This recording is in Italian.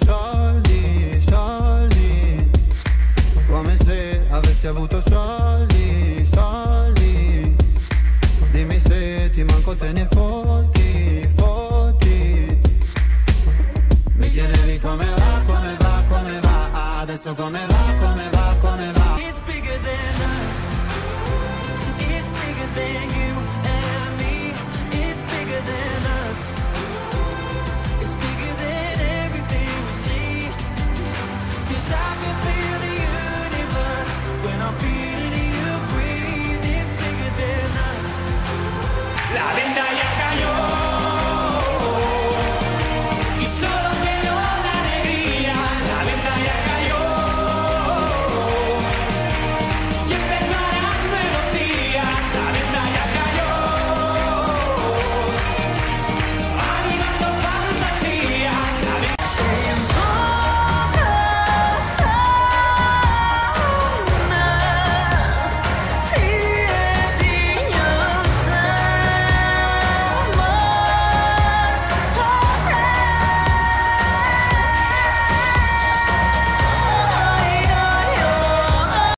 i soldi, soldi. Come se avessi avuto soldi, soldi. Dimmi se ti manco te ne fotti, fotti. Mi chiedevi come va, come va, come va Adesso come va, come va?